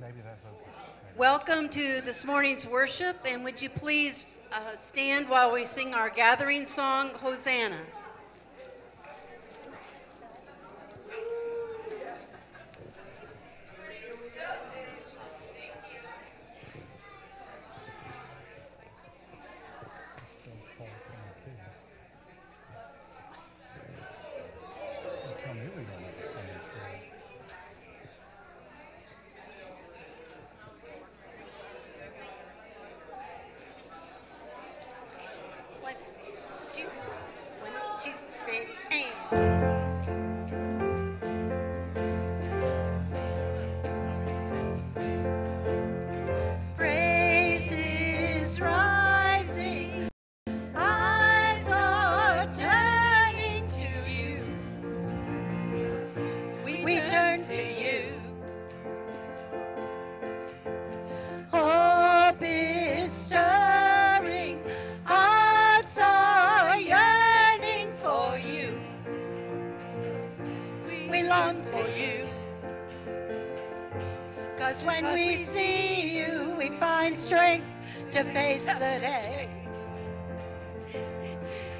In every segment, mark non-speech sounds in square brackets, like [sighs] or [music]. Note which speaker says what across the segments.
Speaker 1: maybe that's okay.
Speaker 2: Welcome to this morning's worship, and would you please uh, stand while we sing our gathering song, Hosanna?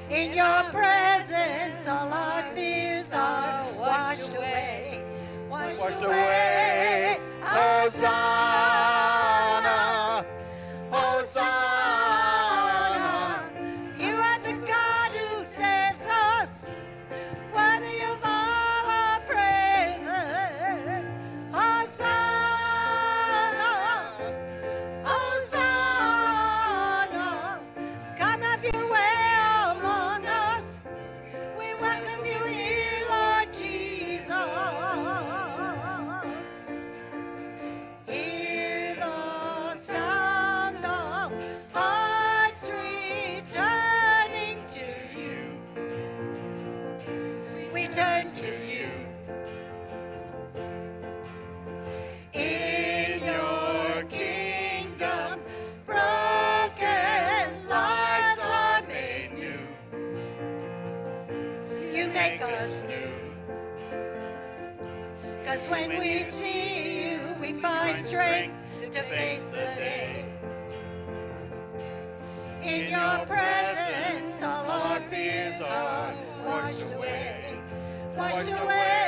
Speaker 3: In your presence, all our fears are washed away. Washed away. Face the day. In your presence, all our fears are washed away. Washed away.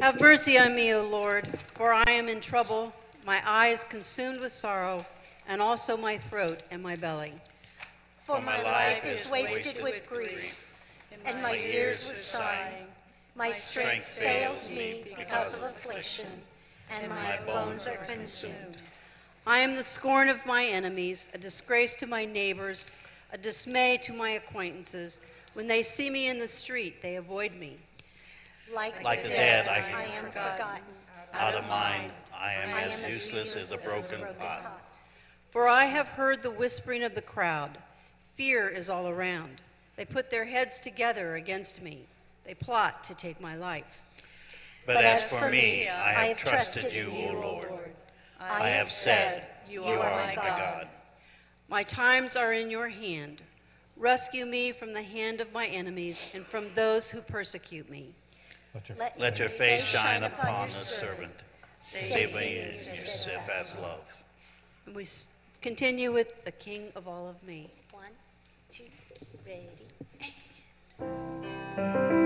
Speaker 3: Have
Speaker 2: mercy on me, O Lord, for I am in trouble. My eyes consumed with sorrow, and also my throat and my belly.
Speaker 3: For my life is wasted with grief, and my years with sighing. My strength fails me because of affliction, and my bones are consumed.
Speaker 2: I am the scorn of my enemies, a disgrace to my neighbors, a dismay to my acquaintances. When they see me in the street, they avoid me.
Speaker 3: Like,
Speaker 4: Like
Speaker 3: the
Speaker 4: the
Speaker 3: dead,
Speaker 4: dead, I
Speaker 3: I
Speaker 4: am
Speaker 3: am forgotten.
Speaker 4: out of mind. I am
Speaker 3: I am
Speaker 4: as useless as a broken pot.
Speaker 2: For I have heard the whispering of the crowd. Fear is all around. They put their heads together against me. They plot to take my life.
Speaker 4: But as for me, I have trusted you, O Lord. I have said, You are my God.
Speaker 2: My times are in your hand. Rescue me from the hand of my enemies and from those who persecute me.
Speaker 1: Let your
Speaker 4: Let your face shine upon the servant. Save my enemies, steadfast love.
Speaker 2: And we continue with the King of all of me.
Speaker 3: One, two, ready. [laughs]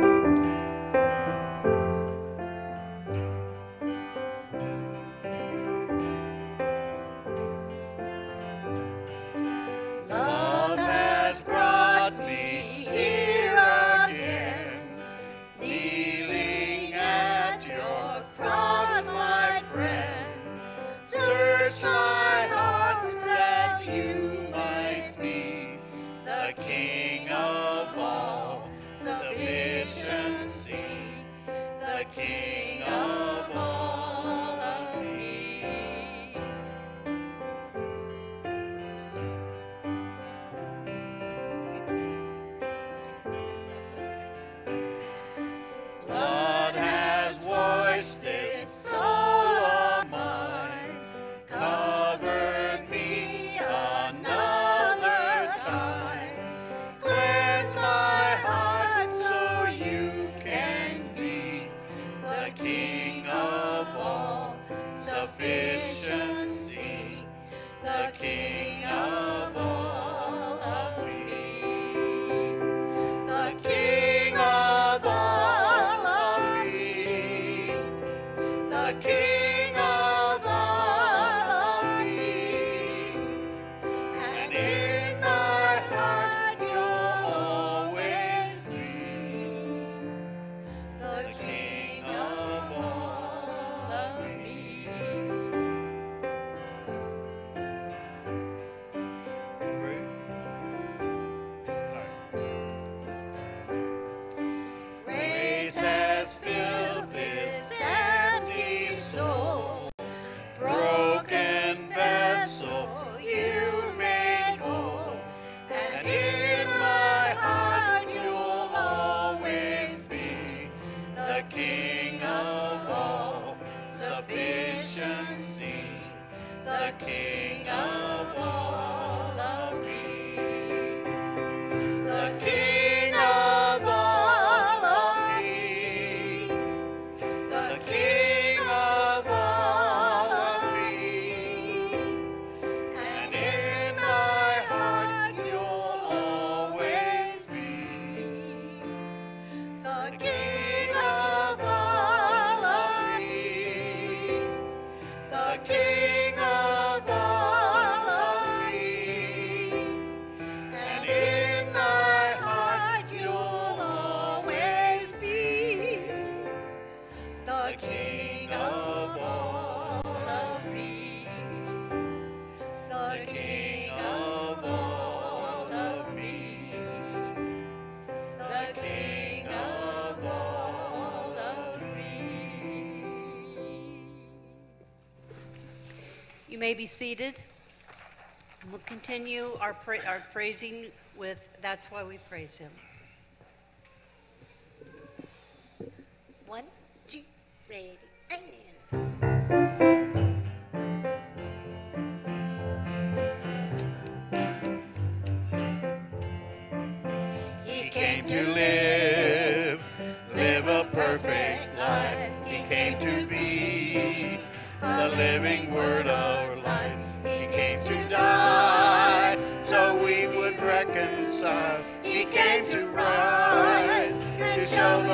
Speaker 2: may be seated. We'll continue our, pra our praising with That's Why We Praise Him.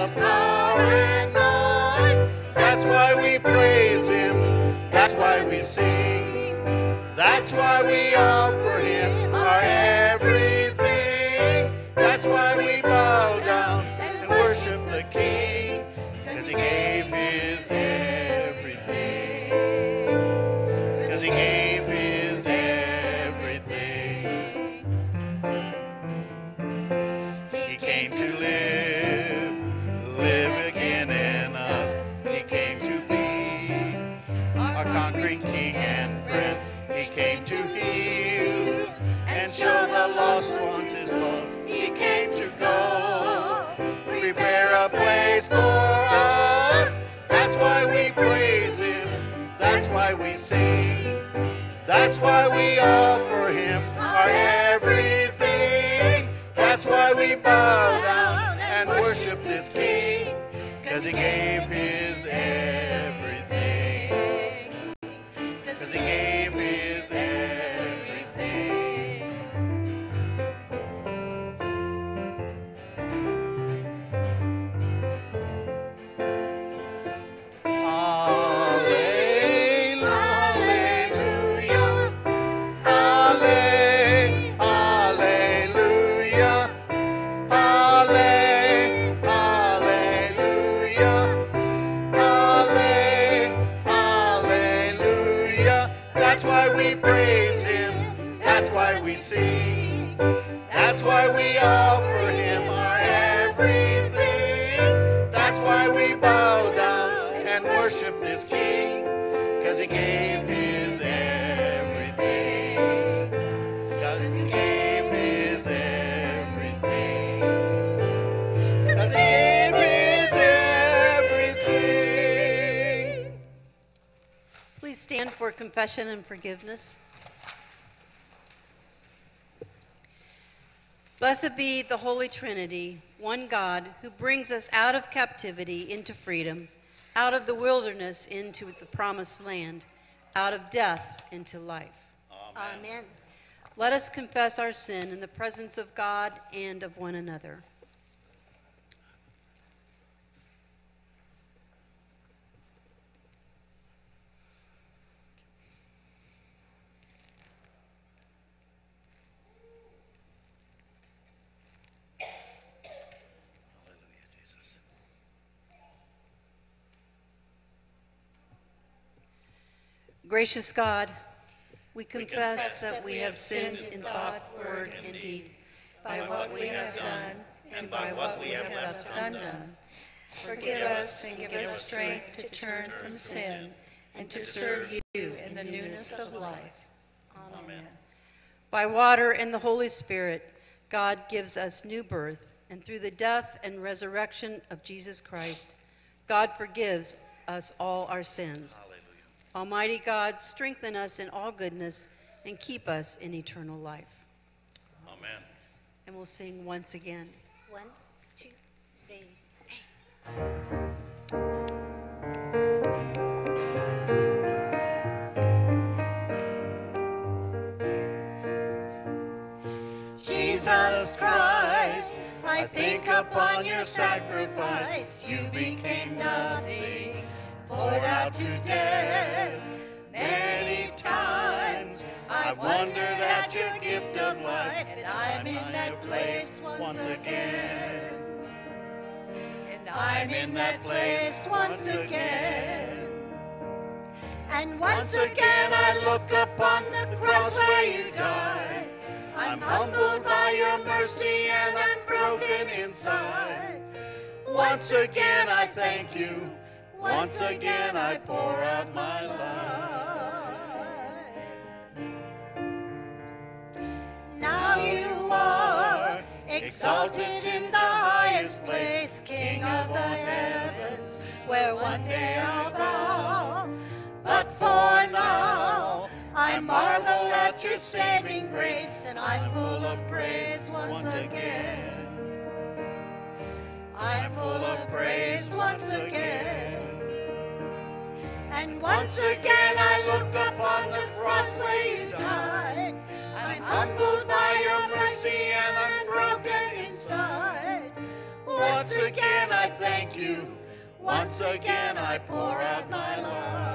Speaker 4: Show power and might. That's why we praise Him. That's why we sing. That's why we offer
Speaker 2: for confession and forgiveness. Blessed be the Holy Trinity, one God, who brings us out of captivity into freedom, out of the wilderness into the promised land, out of death into life.
Speaker 3: Amen.
Speaker 2: Let us confess our sin in the presence of God and of one another. Gracious God, we confess that we have sinned in thought, word, and deed, by what we have done and by what we have left undone.
Speaker 5: Forgive us and give us strength to turn from sin and to serve you in the newness of life. Amen.
Speaker 2: By water and the Holy Spirit, God gives us new birth, and through the death and resurrection of Jesus Christ, God forgives us all our sins.
Speaker 4: Hallelujah.
Speaker 2: Almighty God, strengthen us in all goodness and keep us in eternal life.
Speaker 4: Amen.
Speaker 2: And we'll sing once again.
Speaker 3: One, two, three.
Speaker 4: Jesus Christ, I think upon your sacrifice. You became nothing, poured out to death. Many times I've wondered at your gift of life, and I'm in that place once again. And I'm in that place once again.
Speaker 3: And
Speaker 4: Once again I look upon the cross where you died. I'm humbled by your mercy and I'm broken inside. Once again I thank you. Once again I pour out my life.
Speaker 3: Now you are exalted in the highest place, King of the heavens, where one day I'll bow. But for now, I marvel at your saving grace, and I'm full of praise once again. I'm full of praise once again. And once again I look upon the cross where you died. I'm humbled by your mercy and I'm broken inside.
Speaker 4: Once again I thank you. Once again I pour out my life.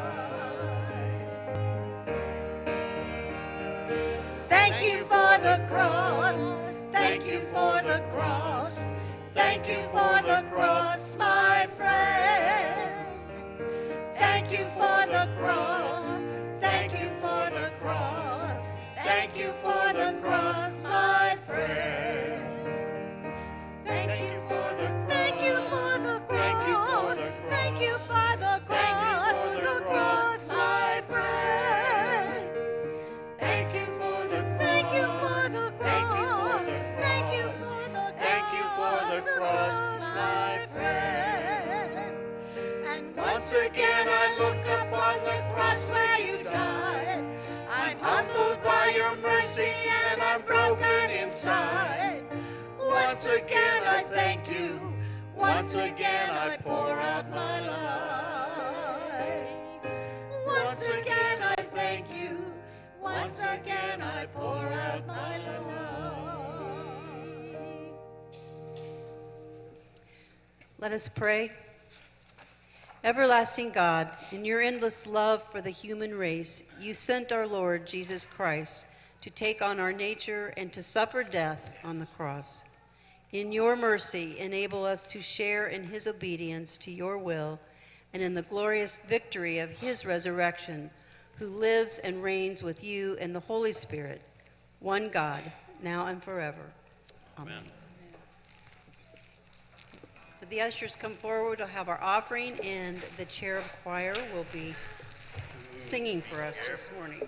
Speaker 3: Thank you for the cross. Thank you for the cross. Thank you for the cross, my
Speaker 4: your and I'm broken inside. Once again I thank you. Once again I pour out my life. Once again I thank you. Once again I pour out my life.
Speaker 2: Let us pray. Everlasting God, in your endless love for the human race, you sent our Lord Jesus Christ to take on our nature and to suffer death on the cross. In your mercy, enable us to share in his obedience to your will and in the glorious victory of his resurrection,
Speaker 3: who lives and reigns with you and the Holy Spirit, one God, now and forever. Amen. Would the ushers come forward to have our offering, and the Cherub Choir will be singing for us this morning.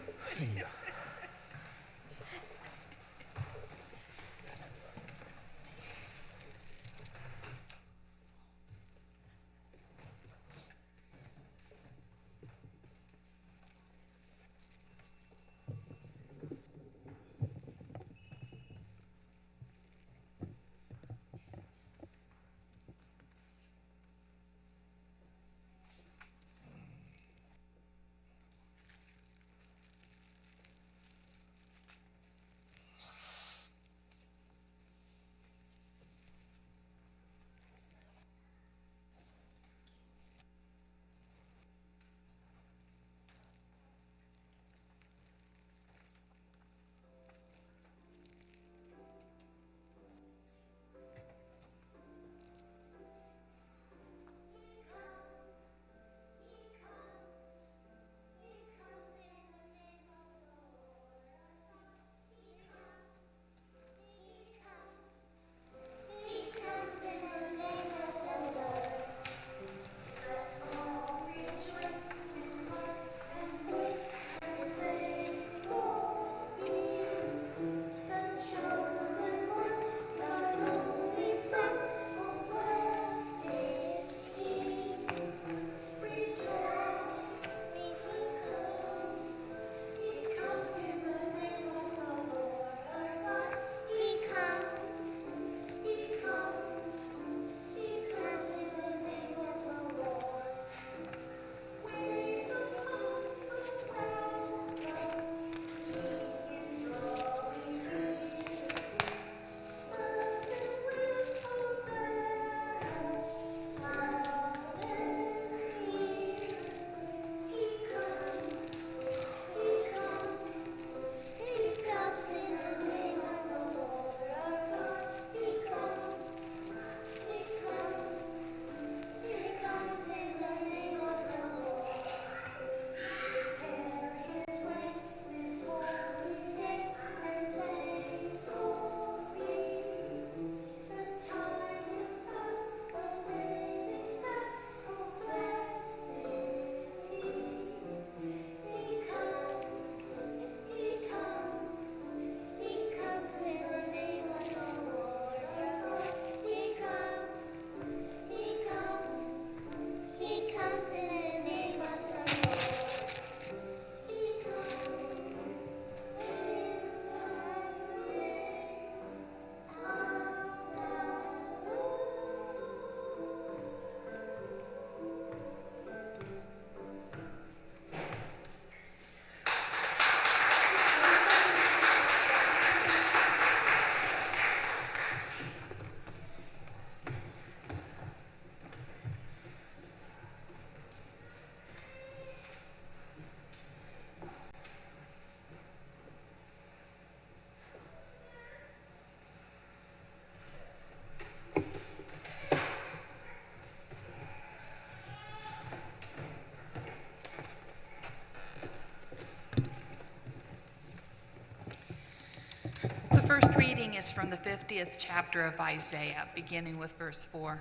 Speaker 6: First reading is from the 50th chapter of Isaiah, beginning with verse 4.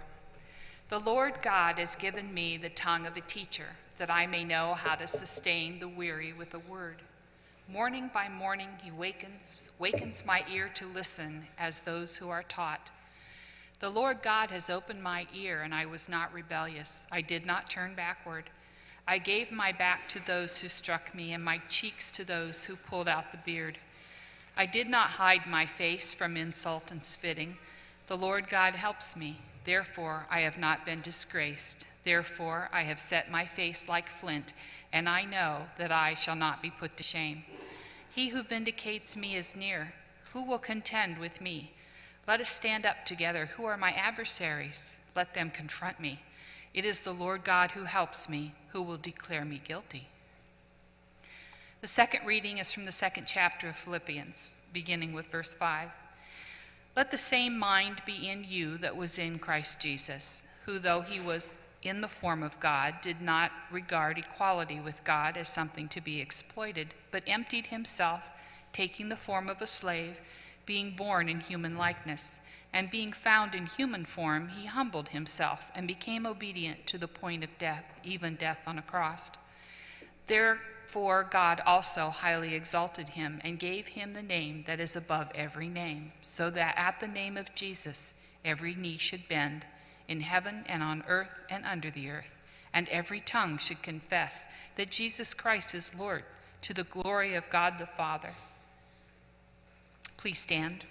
Speaker 6: The Lord God has given me the tongue of a teacher, that I may know how to sustain the weary with a word. Morning by morning he wakens, wakens my ear to listen as those who are taught. The Lord God has opened my ear, and I was not rebellious. I did not turn backward. I gave my back to those who struck me, and my cheeks to those who pulled out the beard. I did not hide my face from insult and spitting. The Lord God helps me. Therefore, I have not been disgraced. Therefore, I have set my face like flint, and I know that I shall not be put to shame. He who vindicates me is near. Who will contend with me? Let us stand up together. Who are my adversaries? Let them confront me. It is the Lord God who helps me, who will declare me guilty. The second reading is from the second chapter of Philippians, beginning with verse 5. Let the same mind be in you that was in Christ Jesus, who, though he was in the form of God, did not regard equality with God as something to be exploited, but emptied himself, taking the form of a slave, being born in human likeness. And being found in human form, he humbled himself and became obedient to the point of death, even death on a cross. Therefore, God also highly exalted him and gave him the name that is above every name, so that at the name of Jesus every knee should bend in heaven and on earth and under the earth, and every tongue should confess that Jesus Christ is Lord to the glory of God the Father. Please stand.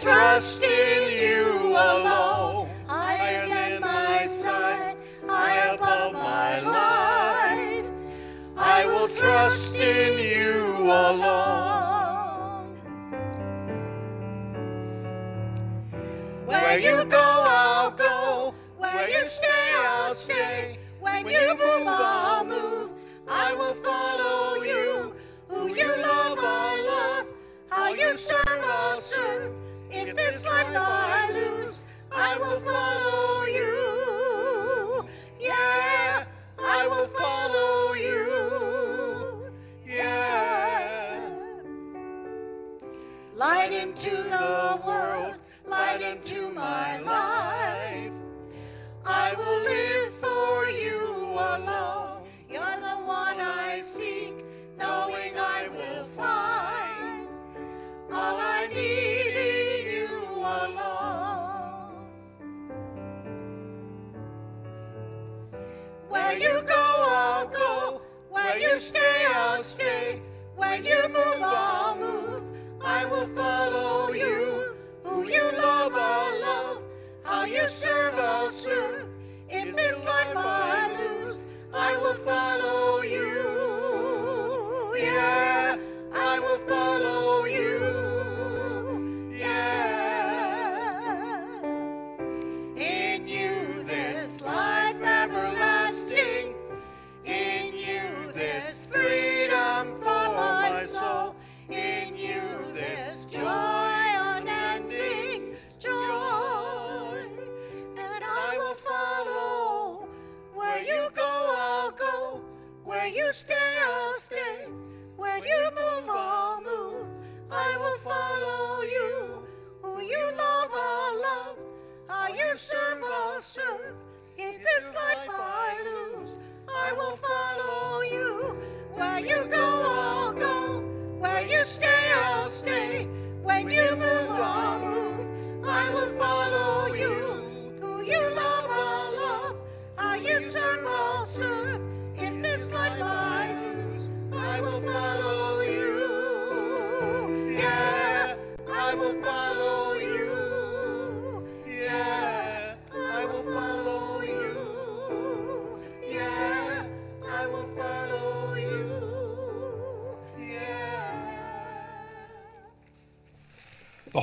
Speaker 3: Trust in you alone. Higher than my side, high above my life. I will trust in you alone. Light into the world, light into my life. I will live for you alone. You're the one I seek, knowing I will find all I need in you alone. Where you go, I'll go. Where you stay, I'll stay. When you move, I'll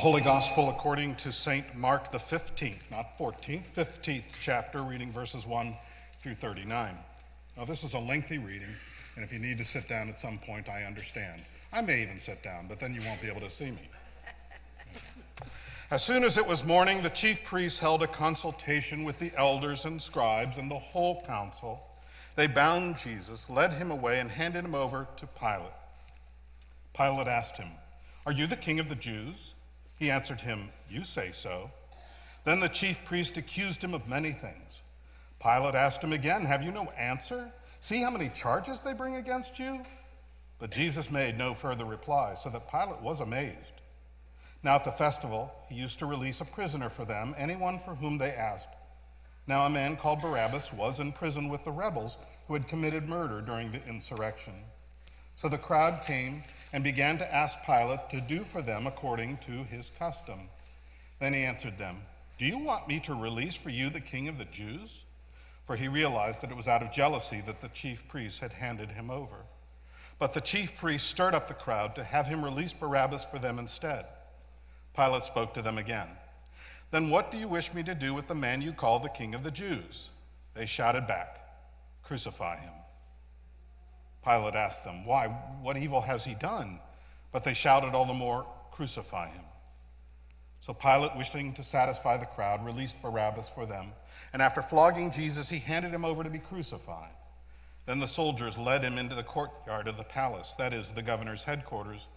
Speaker 1: Holy Gospel according to St. Mark, the 15th, not 14th, 15th chapter, reading verses 1 through 39. Now, this is a lengthy reading, and if you need to sit down at some point, I understand. I may even sit down, but then you won't be able to see me. As soon as it was morning, the chief priests held a consultation with the elders and scribes and the whole council. They bound Jesus, led him away, and handed him over to Pilate. Pilate asked him, Are you the king of the Jews? He answered him, You say so. Then the chief priest accused him of many things. Pilate asked him again, Have you no answer? See how many charges they bring against you? But Jesus made no further reply, so that Pilate was amazed. Now at the festival, he used to release a prisoner for them, anyone for whom they asked. Now a man called Barabbas was in prison with the rebels who had committed murder during the insurrection. So the crowd came and began to ask Pilate to do for them according to his custom. Then he answered them, Do you want me to release for you the king of the Jews? for he realized that it was out of jealousy that the chief priests had handed him over. But the chief priests stirred up the crowd to have him release Barabbas for them instead. Pilate spoke to them again. Then what do you wish me to do with the man you call the king of the Jews? They shouted back, Crucify him. Pilate asked them, Why? What evil has he done? But they shouted all the more, Crucify him. So Pilate, wishing to satisfy the crowd, released Barabbas for them and after flogging Jesus, he handed him over to be crucified. Then the soldiers led him into the courtyard of the palace, that is, the governor's headquarters,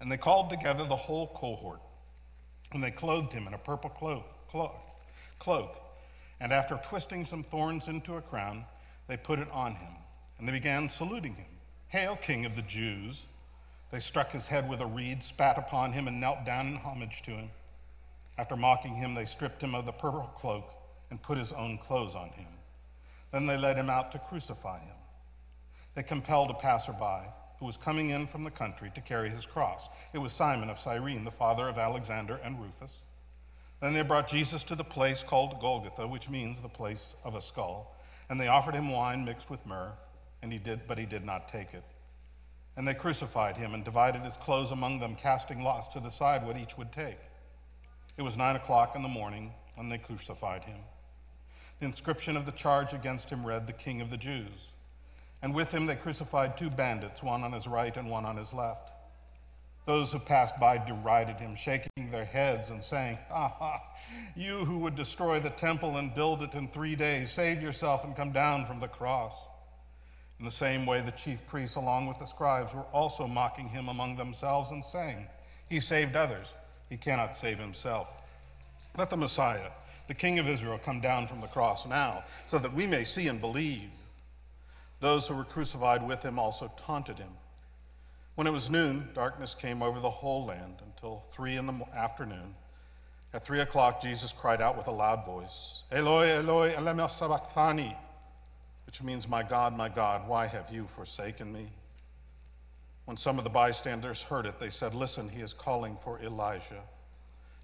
Speaker 1: and they called together the whole cohort. And they clothed him in a purple cloak, cloak. And after twisting some thorns into a crown, they put it on him. And they began saluting him Hail, King of the Jews! They struck his head with a reed, spat upon him, and knelt down in homage to him. After mocking him, they stripped him of the purple cloak and put his own clothes on him. Then they led him out to crucify him. They compelled a passerby who was coming in from the country to carry his cross. It was Simon of Cyrene, the father of Alexander and Rufus. Then they brought Jesus to the place called Golgotha, which means the place of a skull, and they offered him wine mixed with myrrh, and he did, but he did not take it. And they crucified him and divided his clothes among them, casting lots to decide what each would take. It was nine o'clock in the morning when they crucified him. The inscription of the charge against him read, The King of the Jews. And with him they crucified two bandits, one on his right and one on his left. Those who passed by derided him, shaking their heads and saying, Ha ha, you who would destroy the temple and build it in three days, save yourself and come down from the cross. In the same way, the chief priests, along with the scribes, were also mocking him among themselves and saying, He saved others, he cannot save himself. Let the Messiah, the King of Israel, come down from the cross now, so that we may see and believe. Those who were crucified with him also taunted him. When it was noon, darkness came over the whole land until three in the afternoon. At three o'clock, Jesus cried out with a loud voice, Eloi, Eloi, lema sabachthani, which means, My God, my God, why have you forsaken me? When some of the bystanders heard it, they said, Listen, he is calling for Elijah.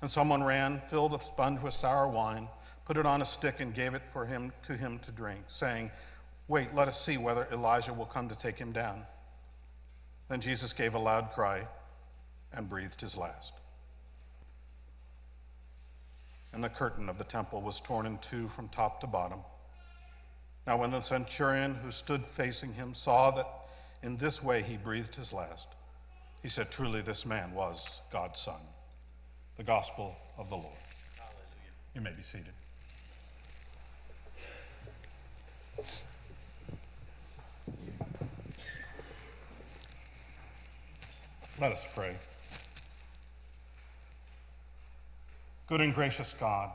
Speaker 1: And someone ran, filled a sponge with sour wine, put it on a stick, and gave it for him to him to drink, saying, Wait, let us see whether Elijah will come to take him down. Then Jesus gave a loud cry and breathed his last. And the curtain of the temple was torn in two from top to bottom. Now, when the centurion who stood facing him saw that in this way he breathed his last, he said, Truly, this man was God's son the gospel of the Lord. Hallelujah. You may be seated. Let us pray. Good and gracious God,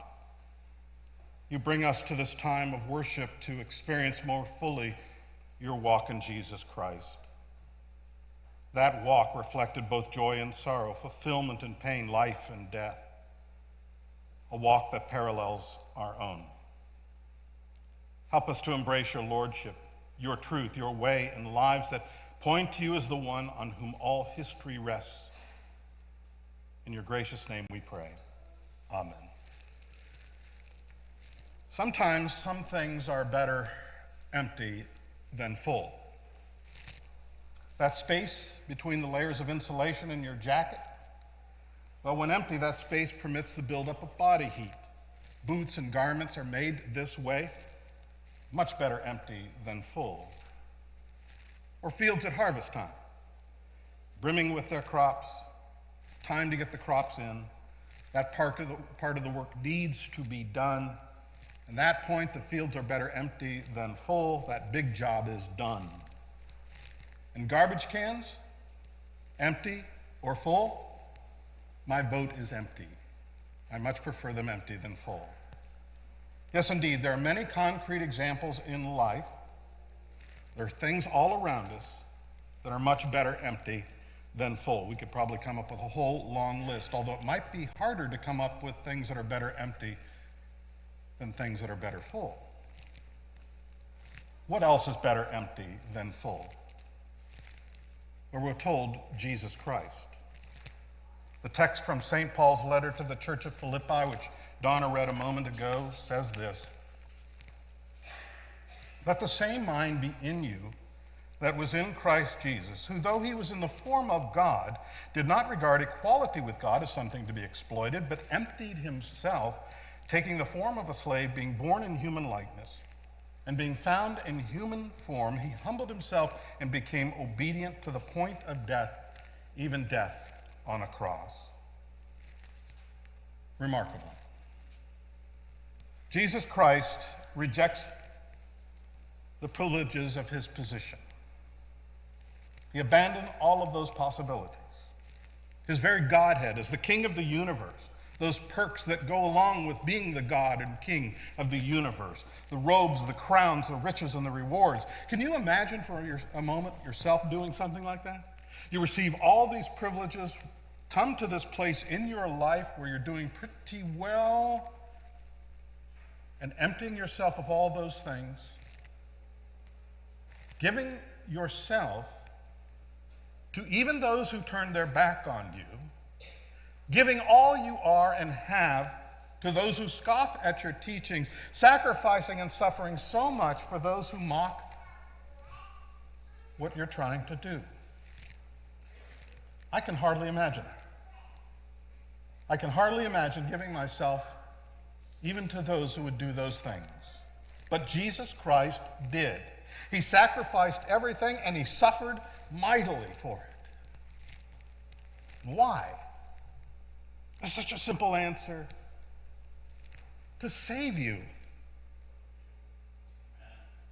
Speaker 1: you bring us to this time of worship to experience more fully your walk in Jesus Christ. That walk reflected both joy and sorrow, fulfillment and pain, life and death. A walk that parallels our own. Help us to embrace your lordship, your truth, your way, and lives that point to you as the one on whom all history rests. In your gracious name we pray. Amen. Sometimes some things are better empty than full. That space between the layers of insulation in your jacket, well, when empty, that space permits the buildup of body heat. Boots and garments are made this way, much better empty than full. Or fields at harvest time, brimming with their crops, time to get the crops in. That part of the, part of the work needs to be done. At that point, the fields are better empty than full. That big job is done. And garbage cans, empty or full, my vote is empty. I much prefer them empty than full. Yes, indeed, there are many concrete examples in life. There are things all around us that are much better empty than full. We could probably come up with a whole long list, although it might be harder to come up with things that are better empty than things that are better full. What else is better empty than full? Well, we're told Jesus Christ. The text from St. Paul's letter to the church of Philippi, which Donna read a moment ago, says this Let the same mind be in you that was in Christ Jesus, who, though he was in the form of God, did not regard equality with God as something to be exploited, but emptied himself, taking the form of a slave, being born in human likeness. And being found in human form, he humbled himself and became obedient to the point of death, even death on a cross. Remarkable. Jesus Christ rejects the privileges of his position. He abandoned all of those possibilities. His very Godhead as the King of the universe, those perks that go along with being the God and King of the universe the robes, the crowns, the riches, and the rewards. Can you imagine for a moment yourself doing something like that? You receive all these privileges, come to this place in your life where you're doing pretty well, and emptying yourself of all those things, giving yourself to even those who turn their back on you, giving all you are and have to those who scoff at your teachings, sacrificing and suffering so much for those who mock what you're trying to do. I can hardly imagine it. I can hardly imagine giving myself even to those who would do those things. But Jesus Christ did. He sacrificed everything and he suffered mightily for it. Why? It's such a simple answer to save you.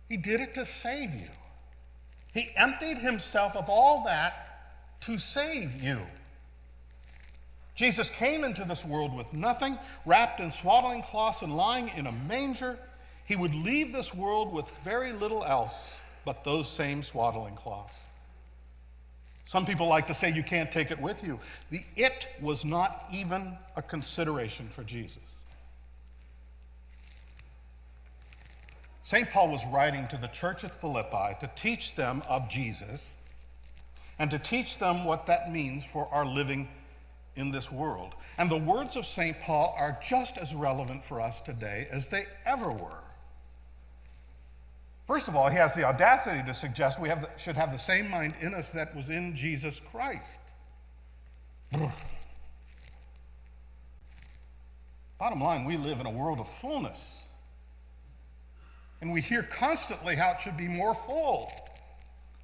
Speaker 1: He did it to save you. He emptied himself of all that to save you. Jesus came into this world with nothing, wrapped in swaddling cloths and lying in a manger. He would leave this world with very little else but those same swaddling cloths. Some people like to say you can't take it with you. The it was not even a consideration for Jesus. St. Paul was writing to the church at Philippi to teach them of Jesus and to teach them what that means for our living in this world. And the words of St. Paul are just as relevant for us today as they ever were. First of all, he has the audacity to suggest we have the, should have the same mind in us that was in Jesus Christ. [sighs] Bottom line, we live in a world of fullness. And we hear constantly how it should be more full,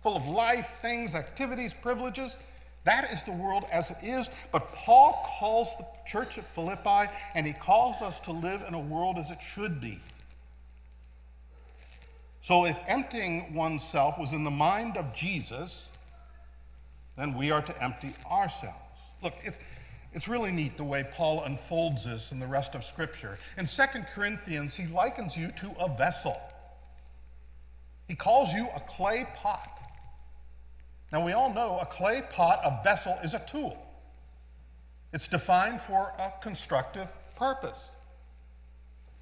Speaker 1: full of life, things, activities, privileges. That is the world as it is. But Paul calls the church at Philippi, and he calls us to live in a world as it should be. So if emptying oneself was in the mind of Jesus, then we are to empty ourselves. Look, it's, it's really neat the way Paul unfolds this in the rest of Scripture. In 2 Corinthians, he likens you to a vessel. He calls you a clay pot. Now, we all know a clay pot, a vessel, is a tool. It's defined for a constructive purpose.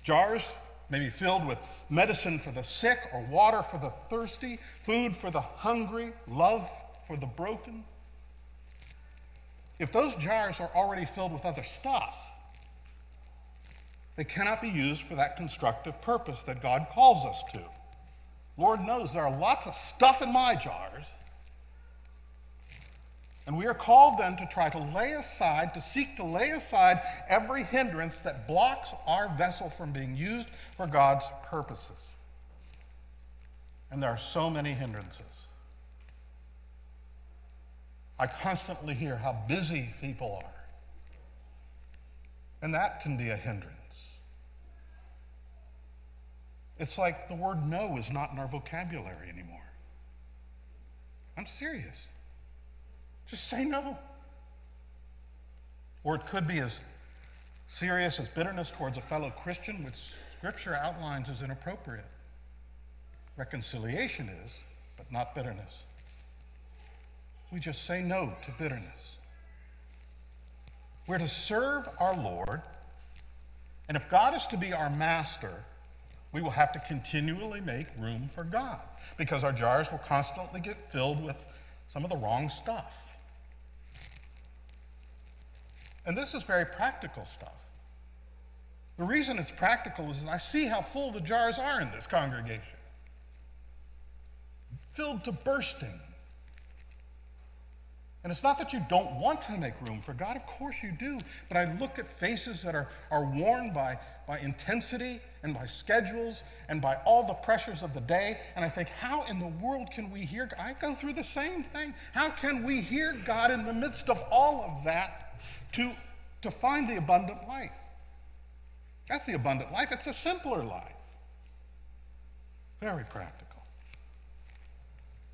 Speaker 1: Jars may be filled with medicine for the sick or water for the thirsty, food for the hungry, love for the broken. If those jars are already filled with other stuff, they cannot be used for that constructive purpose that God calls us to. Lord knows there are lots of stuff in my jars and we are called then to try to lay aside, to seek to lay aside every hindrance that blocks our vessel from being used for God's purposes. And there are so many hindrances. I constantly hear how busy people are. And that can be a hindrance. It's like the word no is not in our vocabulary anymore. I'm serious. Just say no. Or it could be as serious as bitterness towards a fellow Christian, which Scripture outlines as inappropriate. Reconciliation is, but not bitterness. We just say no to bitterness. We're to serve our Lord, and if God is to be our master, we will have to continually make room for God because our jars will constantly get filled with some of the wrong stuff. And this is very practical stuff. The reason it's practical is I see how full the jars are in this congregation. filled to bursting. And it's not that you don't want to make room for God, of course you do. But I look at faces that are, are worn by, by intensity and by schedules and by all the pressures of the day, and I think, how in the world can we hear God? I go through the same thing. How can we hear God in the midst of all of that to, to find the abundant life? That's the abundant life. It's a simpler life. Very practical.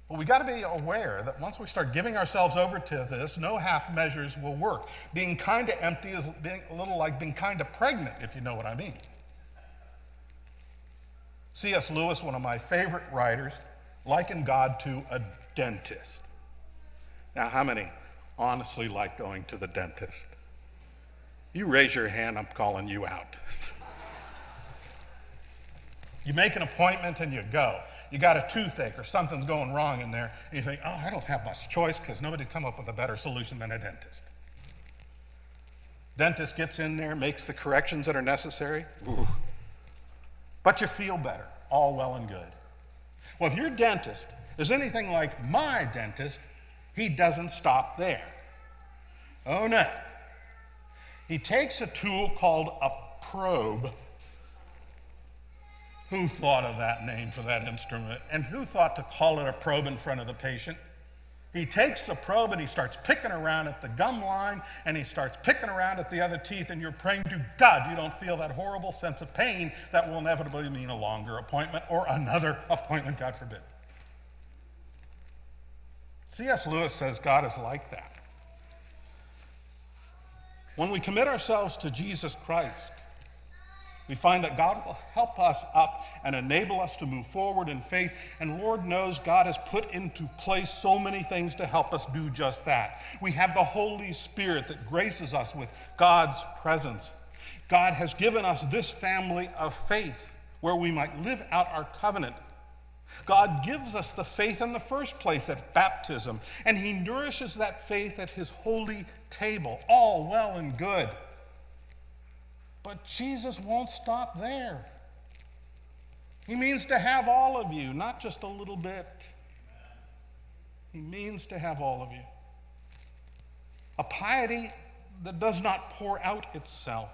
Speaker 1: But we got to be aware that once we start giving ourselves over to this, no half measures will work. Being kind of empty is being a little like being kind of pregnant, if you know what I mean. C.S. Lewis, one of my favorite writers, likened God to a dentist. Now, how many honestly like going to the dentist? You raise your hand, I'm calling you out. [laughs] you make an appointment and you go you got a toothache or something's going wrong in there, and you think, oh, I don't have much choice because nobody come up with a better solution than a dentist. Dentist gets in there, makes the corrections that are necessary, Ooh. but you feel better, all well and good. Well, if your dentist is anything like my dentist, he doesn't stop there. Oh no. He takes a tool called a probe who thought of that name for that instrument? And who thought to call it a probe in front of the patient? He takes the probe and he starts picking around at the gum line and he starts picking around at the other teeth, and you're praying to God you don't feel that horrible sense of pain that will inevitably mean a longer appointment or another appointment, God forbid. C.S. Lewis says God is like that. When we commit ourselves to Jesus Christ, we find that God will help us up and enable us to move forward in faith. And Lord knows God has put into place so many things to help us do just that. We have the Holy Spirit that graces us with God's presence. God has given us this family of faith where we might live out our covenant. God gives us the faith in the first place at baptism, and He nourishes that faith at His holy table. All well and good. But Jesus won't stop there. He means to have all of you, not just a little bit. He means to have all of you. A piety that does not pour out itself,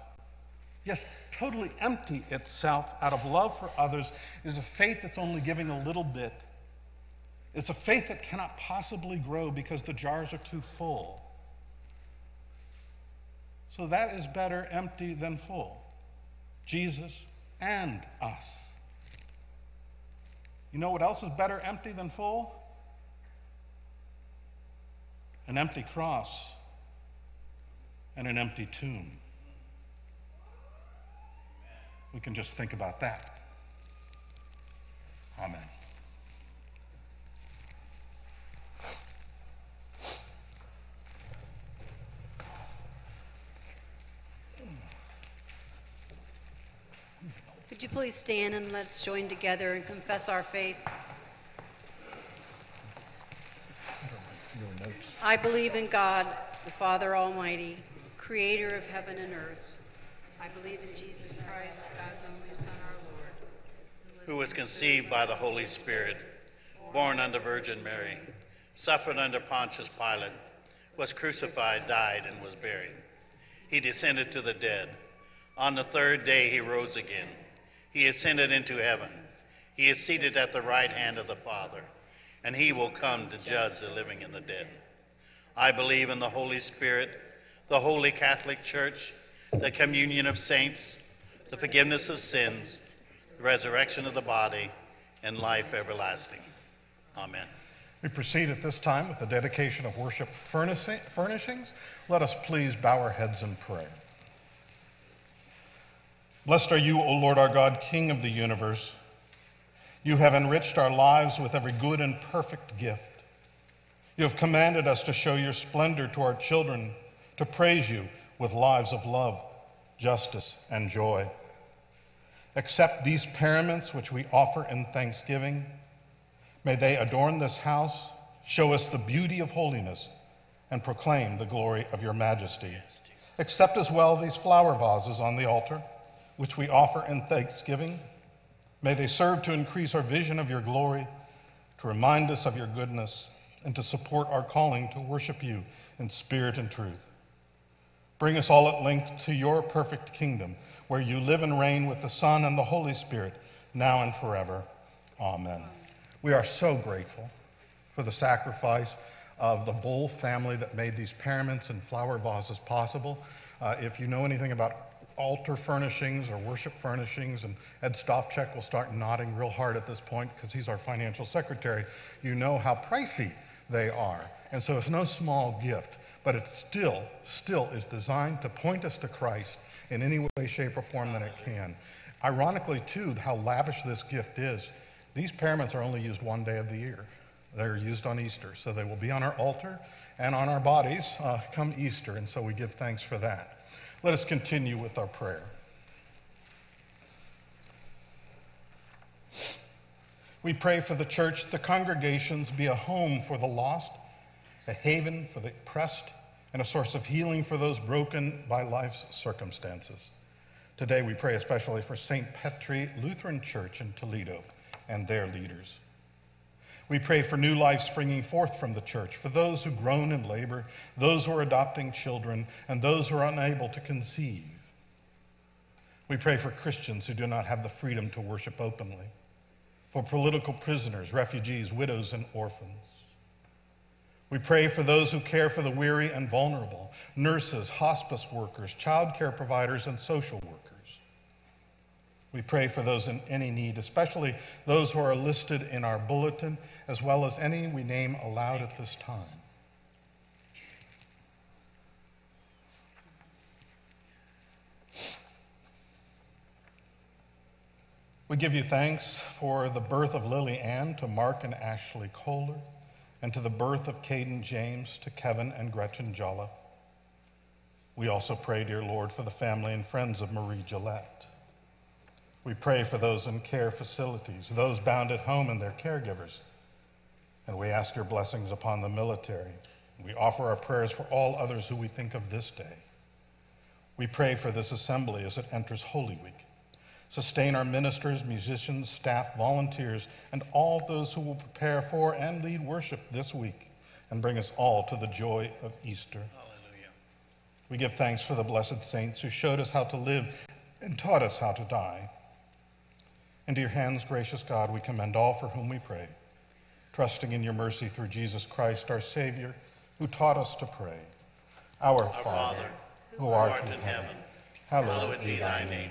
Speaker 1: yes, totally empty itself out of love for others, is a faith that's only giving a little bit. It's a faith that cannot possibly grow because the jars are too full. So that is better empty than full. Jesus and us. You know what else is better empty than full? An empty cross and an empty tomb. We can just think about that. Amen.
Speaker 2: Would you please stand and let's join together and confess our faith? I believe in God, the Father Almighty, creator of heaven and earth. I believe in Jesus Christ, God's only Son, our Lord,
Speaker 4: who was conceived by the Holy Spirit, born under Virgin Mary, suffered under Pontius Pilate, was crucified, died, and was buried. He descended to the dead. On the third day, he rose again. He ascended into heaven. He is seated at the right hand of the Father, and he will come to judge the living and the dead. I believe in the Holy Spirit, the holy Catholic Church, the communion of saints, the forgiveness of sins, the resurrection of the body, and life everlasting. Amen.
Speaker 1: We proceed at this time with the dedication of worship furnishings. Let us please bow our heads and pray. Blessed are you, O Lord our God, King of the universe. You have enriched our lives with every good and perfect gift. You have commanded us to show your splendor to our children, to praise you with lives of love, justice, and joy. Accept these paraments which we offer in thanksgiving. May they adorn this house, show us the beauty of holiness, and proclaim the glory of your majesty. Accept as well these flower vases on the altar which we offer in thanksgiving. May they serve to increase our vision of your glory to remind us of your goodness, and to support our calling to worship you in spirit and truth. Bring us all at length to your perfect kingdom, where you live and reign with the Son and the Holy Spirit, now and forever. Amen. We are so grateful for the sacrifice of the Bull family that made these paraments and flower vases possible. Uh, if you know anything about altar furnishings or worship furnishings, and Ed Stofchek will start nodding real hard at this point because he's our financial secretary, you know how pricey they are. And so it's no small gift, but it still, still is designed to point us to Christ in any way, shape, or form that it can. Ironically, too, how lavish this gift is, these paraments are only used one day of the year. They're used on Easter, so they will be on our altar and on our bodies uh, come Easter, and so we give thanks for that. Let us continue with our prayer. We pray for the church, the congregations be a home for the lost, a haven for the oppressed, and a source of healing for those broken by life's circumstances. Today we pray especially for St. Petri Lutheran Church in Toledo and their leaders. We pray for new life springing forth from the church, for those who groan in labor, those who are adopting children, and those who are unable to conceive. We pray for Christians who do not have the freedom to worship openly, for political prisoners, refugees, widows, and orphans. We pray for those who care for the weary and vulnerable, nurses, hospice workers, child care providers, and social workers. We pray for those in any need, especially those who are listed in our bulletin, as well as any we name aloud at this time. We give you thanks for the birth of Lily Ann to Mark and Ashley Kohler, and to the birth of Caden James to Kevin and Gretchen Jolla. We also pray, dear Lord, for the family and friends of Marie Gillette. We pray for those in care facilities, those bound at home and their caregivers. And we ask your blessings upon the military. We offer our prayers for all others who we think of this day. We pray for this assembly as it enters Holy Week. Sustain our ministers, musicians, staff, volunteers, and all those who will prepare for and lead worship this week and bring us all to the joy of Easter. Hallelujah. We give thanks for the blessed saints who showed us how to live and taught us how to die. Into your hands, gracious God, we commend all for whom we pray, trusting in your mercy through Jesus Christ, our Savior, who taught us to pray. Our,
Speaker 4: our
Speaker 1: Father,
Speaker 4: Father,
Speaker 1: who art,
Speaker 4: art
Speaker 1: in
Speaker 4: heaven,
Speaker 1: heaven,
Speaker 4: hallowed be thy name.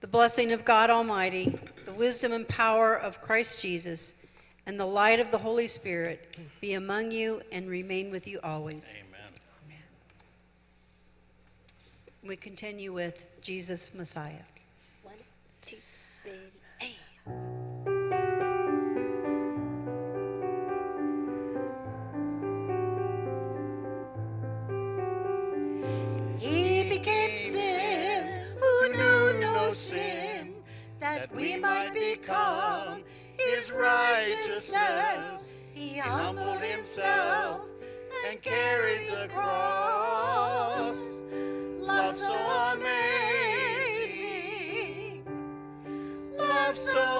Speaker 2: The blessing of God Almighty, the wisdom and power of Christ Jesus, and the light of the Holy Spirit be among you and remain with you always.
Speaker 4: Amen.
Speaker 2: We continue with Jesus Messiah.
Speaker 3: One, two, three, eight. That we might become his righteousness. He humbled himself and carried the cross. Love so amazing, love so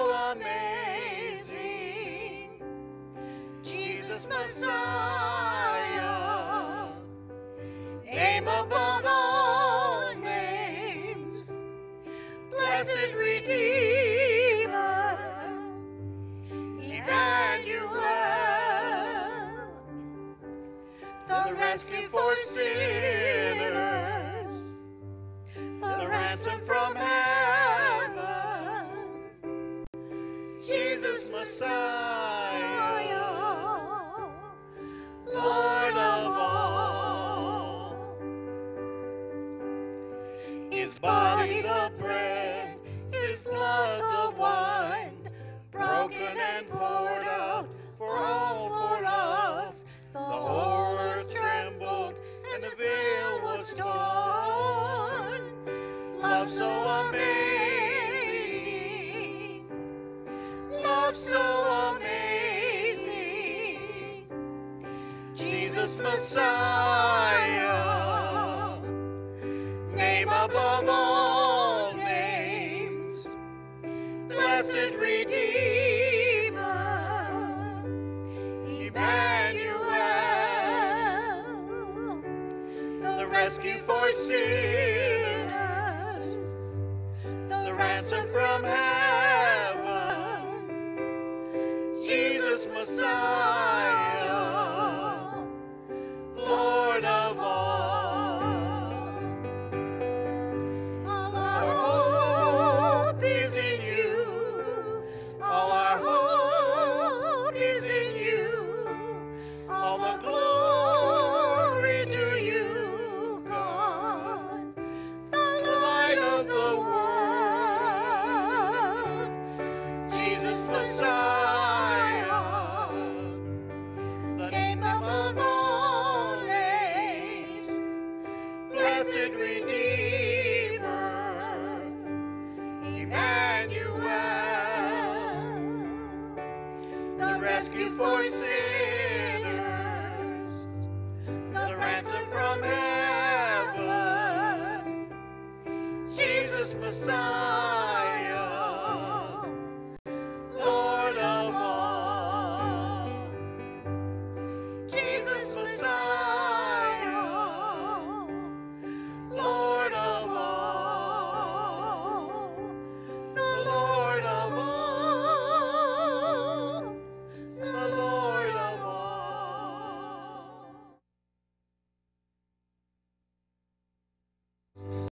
Speaker 3: ransom from heaven,